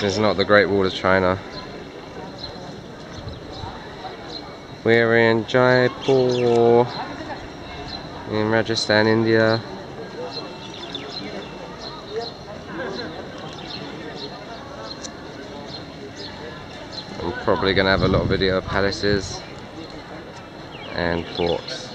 There's not the Great Wall of China. We're in Jaipur, in Rajasthan, India. I'm probably going to have a lot of video of palaces and forts.